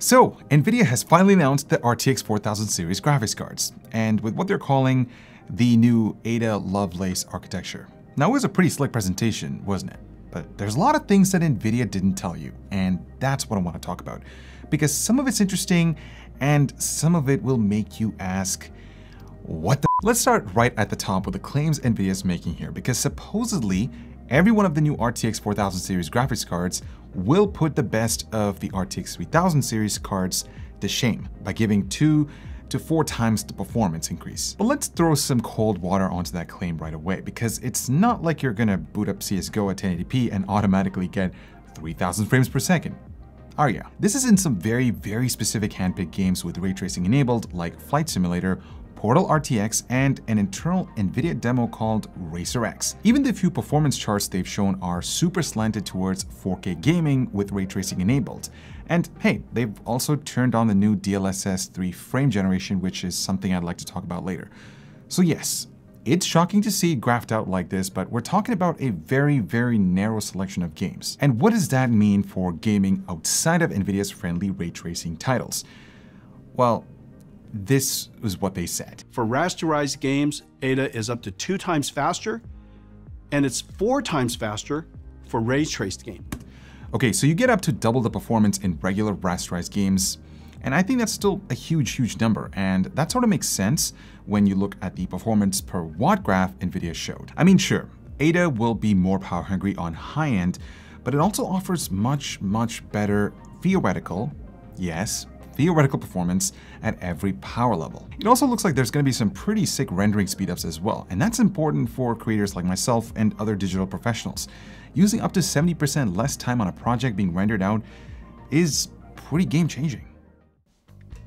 So, NVIDIA has finally announced the RTX 4000 series graphics cards, and with what they're calling the new Ada Lovelace architecture. Now, it was a pretty slick presentation, wasn't it? But there's a lot of things that NVIDIA didn't tell you, and that's what I want to talk about. Because some of it's interesting, and some of it will make you ask, what the? Let's start right at the top with the claims NVIDIA is making here, because supposedly every one of the new RTX 4000 series graphics cards will put the best of the RTX 3000 series cards to shame by giving two to four times the performance increase. But let's throw some cold water onto that claim right away because it's not like you're gonna boot up CSGO at 1080p and automatically get 3000 frames per second. Oh, Are ya? This is in some very, very specific handpicked games with ray tracing enabled like Flight Simulator Portal RTX, and an internal NVIDIA demo called Racer X. Even the few performance charts they've shown are super slanted towards 4K gaming with ray tracing enabled. And hey, they've also turned on the new DLSS 3 frame generation, which is something I'd like to talk about later. So yes, it's shocking to see graphed out like this, but we're talking about a very, very narrow selection of games. And what does that mean for gaming outside of NVIDIA's friendly ray tracing titles? Well, this is what they said. For rasterized games, Ada is up to two times faster, and it's four times faster for ray traced game. Okay, so you get up to double the performance in regular rasterized games, and I think that's still a huge, huge number, and that sort of makes sense when you look at the performance per watt graph NVIDIA showed. I mean, sure, Ada will be more power hungry on high end, but it also offers much, much better theoretical, yes, theoretical performance at every power level. It also looks like there's going to be some pretty sick rendering speedups as well, and that's important for creators like myself and other digital professionals. Using up to 70% less time on a project being rendered out is pretty game changing.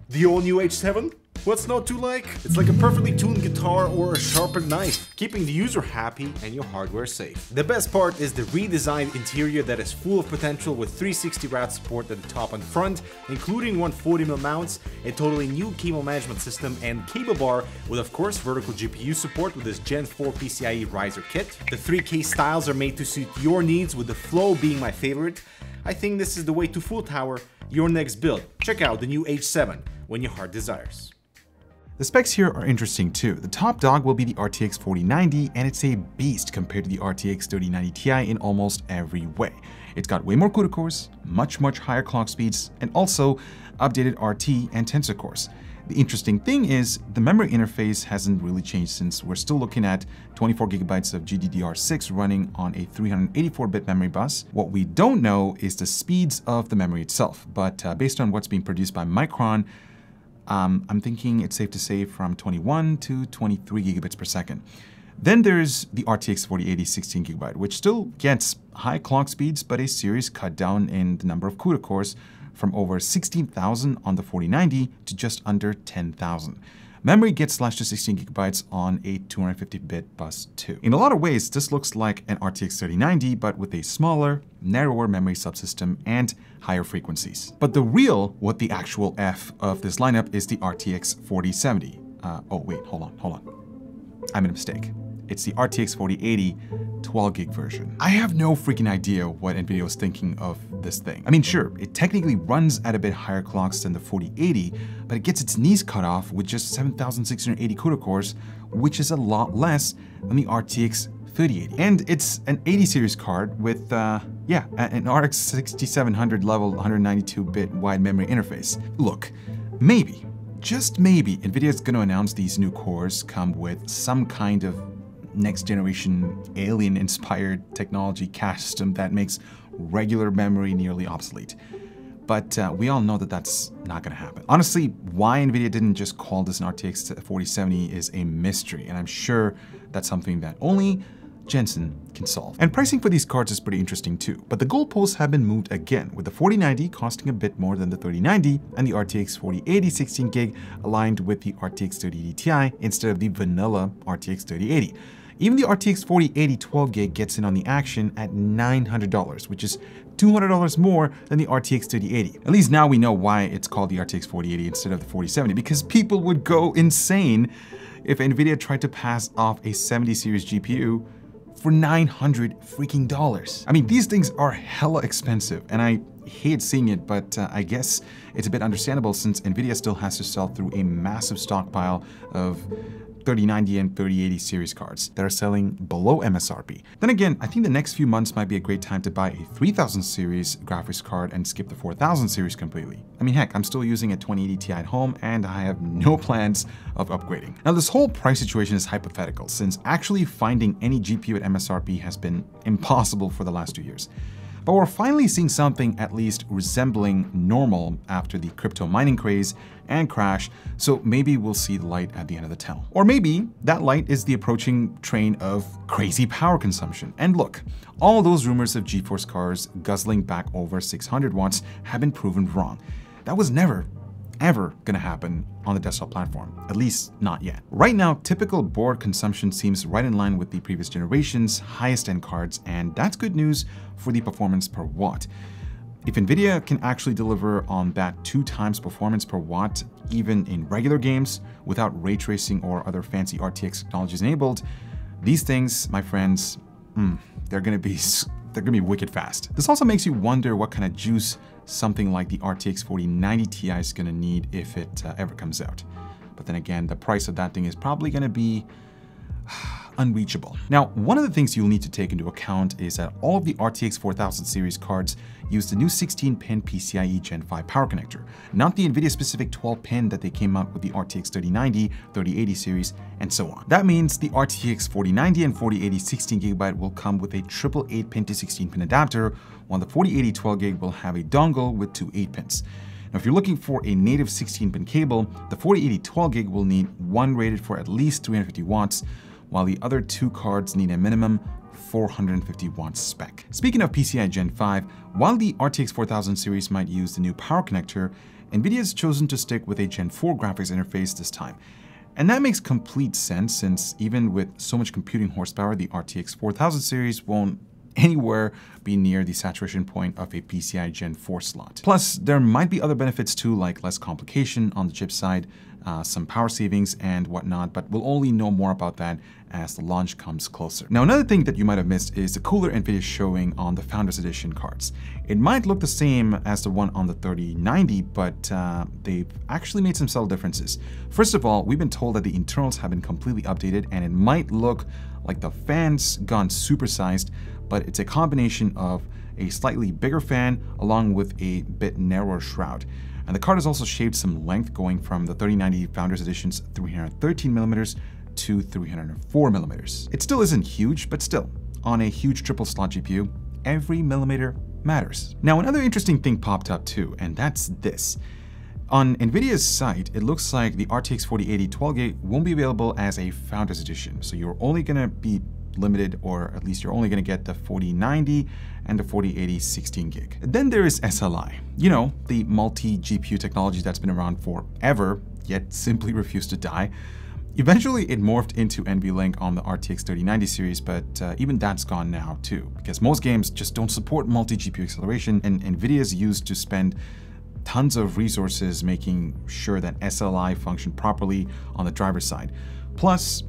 The all new H7? What's not to like? It's like a perfectly tuned guitar or a sharpened knife, keeping the user happy and your hardware safe. The best part is the redesigned interior that is full of potential with 360 route support at the top and front, including 140mm mounts, a totally new cable management system and cable bar with of course vertical GPU support with this Gen 4 PCIe riser kit. The 3K styles are made to suit your needs with the flow being my favorite. I think this is the way to full tower your next build. Check out the new H7 when your heart desires. The specs here are interesting too. The top dog will be the RTX 4090 and it's a beast compared to the RTX 3090 Ti in almost every way. It's got way more CUDA cores, much much higher clock speeds, and also updated RT and Tensor cores. The interesting thing is the memory interface hasn't really changed since we're still looking at 24 gigabytes of GDDR6 running on a 384-bit memory bus. What we don't know is the speeds of the memory itself, but uh, based on what's being produced by Micron, um, I'm thinking it's safe to say from 21 to 23 gigabits per second. Then there's the RTX 4080 16 gigabyte, which still gets high clock speeds, but a serious cut down in the number of CUDA cores from over 16,000 on the 4090 to just under 10,000. Memory gets slashed to 16 gigabytes on a 250-bit bus too. In a lot of ways, this looks like an RTX 3090, but with a smaller, narrower memory subsystem and higher frequencies. But the real, what the actual F of this lineup is the RTX 4070. Uh, oh wait, hold on, hold on. I made a mistake. It's the RTX 4080 12 gig version. I have no freaking idea what NVIDIA was thinking of this thing. I mean, sure, it technically runs at a bit higher clocks than the 4080, but it gets its knees cut off with just 7680 CUDA cores, which is a lot less than the RTX 3080. And it's an 80 series card with, uh, yeah, an RX 6700 level 192-bit wide memory interface. Look, maybe, just maybe, NVIDIA is going to announce these new cores come with some kind of next generation alien inspired technology cache system that makes regular memory nearly obsolete. But uh, we all know that that's not going to happen. Honestly, why NVIDIA didn't just call this an RTX 4070 is a mystery, and I'm sure that's something that only Jensen can solve. And pricing for these cards is pretty interesting too, but the goalposts have been moved again, with the 4090 costing a bit more than the 3090 and the RTX 4080 16 gig aligned with the RTX 3080 Ti instead of the vanilla RTX 3080. Even the RTX 4080 12GB gets in on the action at $900, which is $200 more than the RTX 3080. At least now we know why it's called the RTX 4080 instead of the 4070, because people would go insane if NVIDIA tried to pass off a 70 series GPU for 900 freaking dollars. I mean, these things are hella expensive, and I hate seeing it, but uh, I guess it's a bit understandable since Nvidia still has to sell through a massive stockpile of 3090 and 3080 series cards that are selling below MSRP. Then again, I think the next few months might be a great time to buy a 3000 series graphics card and skip the 4000 series completely. I mean, heck, I'm still using a 2080 Ti at home and I have no plans of upgrading. Now, this whole price situation is hypothetical since actually finding any GPU at MSRP has been impossible for the last two years. But we're finally seeing something at least resembling normal after the crypto mining craze and crash, so maybe we'll see the light at the end of the tunnel. Or maybe that light is the approaching train of crazy power consumption. And look, all those rumors of GeForce cars guzzling back over 600 watts have been proven wrong. That was never ever going to happen on the desktop platform, at least not yet. Right now, typical board consumption seems right in line with the previous generation's highest end cards, and that's good news for the performance per watt. If NVIDIA can actually deliver on that two times performance per watt, even in regular games, without ray tracing or other fancy RTX technologies enabled, these things, my friends, mm, they're gonna be they're gonna be wicked fast. This also makes you wonder what kind of juice something like the RTX 4090 Ti is gonna need if it uh, ever comes out. But then again, the price of that thing is probably gonna be unreachable. Now, one of the things you'll need to take into account is that all of the RTX 4000 series cards use the new 16-pin PCIe Gen 5 power connector, not the NVIDIA-specific 12-pin that they came out with the RTX 3090, 3080 series, and so on. That means the RTX 4090 and 4080 16GB will come with a triple 8-pin to 16-pin adapter, while the 4080 12GB will have a dongle with two 8-pins. Now, if you're looking for a native 16-pin cable, the 4080 12GB will need one rated for at least 350 watts, while the other two cards need a minimum 450 watts spec. Speaking of PCI Gen 5, while the RTX 4000 series might use the new power connector, NVIDIA has chosen to stick with a Gen 4 graphics interface this time. And that makes complete sense since even with so much computing horsepower, the RTX 4000 series won't anywhere be near the saturation point of a PCI Gen 4 slot. Plus, there might be other benefits too, like less complication on the chip side, uh, some power savings and whatnot, but we'll only know more about that as the launch comes closer. Now, another thing that you might have missed is the cooler NVIDIA showing on the Founders Edition cards. It might look the same as the one on the 3090, but uh, they've actually made some subtle differences. First of all, we've been told that the internals have been completely updated and it might look like the fans gone supersized, but it's a combination of a slightly bigger fan along with a bit narrower shroud. And the card has also shaved some length going from the 3090 Founders Edition's 313mm to 304mm. It still isn't huge, but still, on a huge triple slot GPU, every millimeter matters. Now another interesting thing popped up too, and that's this. On NVIDIA's site, it looks like the RTX 4080 12GB won't be available as a Founders Edition, so you're only gonna be limited, or at least you're only gonna get the 4090 and the 4080 16 gig. Then there is SLI, you know, the multi-GPU technology that's been around forever, yet simply refused to die. Eventually, it morphed into NVLink on the RTX 3090 series, but uh, even that's gone now too, because most games just don't support multi-GPU acceleration, and NVIDIA is used to spend tons of resources making sure that SLI function properly on the driver side. Plus,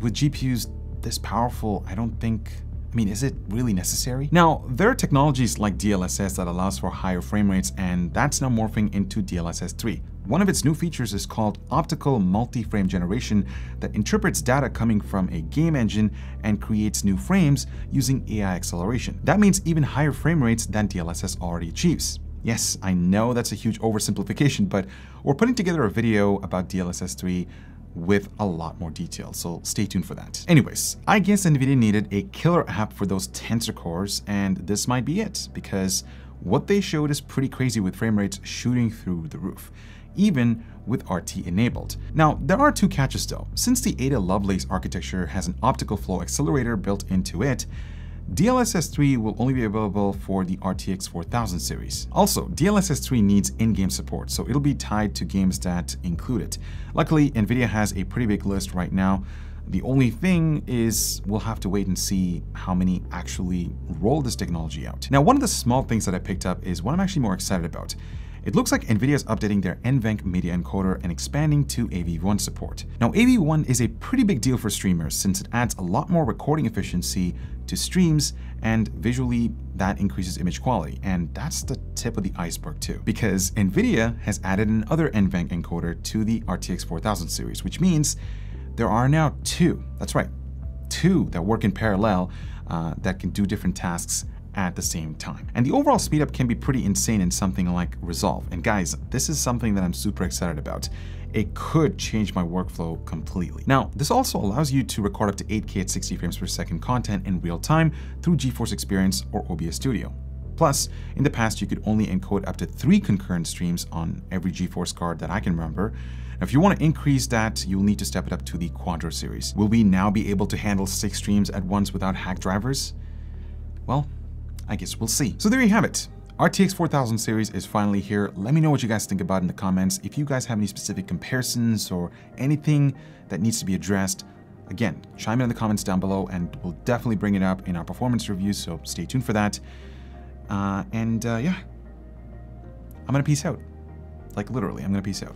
with GPUs this powerful, I don't think I mean, is it really necessary? Now, there are technologies like DLSS that allows for higher frame rates, and that's now morphing into DLSS 3. One of its new features is called optical multi-frame generation that interprets data coming from a game engine and creates new frames using AI acceleration. That means even higher frame rates than DLSS already achieves. Yes, I know that's a huge oversimplification, but we're putting together a video about DLSS 3 with a lot more detail, so stay tuned for that. Anyways, I guess NVIDIA needed a killer app for those tensor cores, and this might be it, because what they showed is pretty crazy with frame rates shooting through the roof, even with RT enabled. Now, there are two catches though. Since the Ada Lovelace architecture has an optical flow accelerator built into it, DLSS 3 will only be available for the RTX 4000 series. Also, DLSS 3 needs in-game support, so it'll be tied to games that include it. Luckily, NVIDIA has a pretty big list right now. The only thing is we'll have to wait and see how many actually roll this technology out. Now, one of the small things that I picked up is what I'm actually more excited about. It looks like NVIDIA is updating their NVENC media encoder and expanding to AV1 support. Now, AV1 is a pretty big deal for streamers since it adds a lot more recording efficiency to streams and visually that increases image quality. And that's the tip of the iceberg too, because NVIDIA has added another NVENC encoder to the RTX 4000 series, which means there are now two, that's right, two that work in parallel uh, that can do different tasks at the same time. And the overall speedup can be pretty insane in something like Resolve. And guys, this is something that I'm super excited about. It could change my workflow completely. Now, this also allows you to record up to 8K at 60 frames per second content in real time through GeForce Experience or OBS Studio. Plus, in the past, you could only encode up to three concurrent streams on every GeForce card that I can remember. If you want to increase that, you'll need to step it up to the Quadro series. Will we now be able to handle six streams at once without hack drivers? Well, I guess we'll see. So there you have it. RTX 4000 series is finally here. Let me know what you guys think about in the comments. If you guys have any specific comparisons or anything that needs to be addressed, again, chime in in the comments down below and we'll definitely bring it up in our performance reviews, so stay tuned for that. Uh, and uh, yeah, I'm gonna peace out. Like literally, I'm gonna peace out.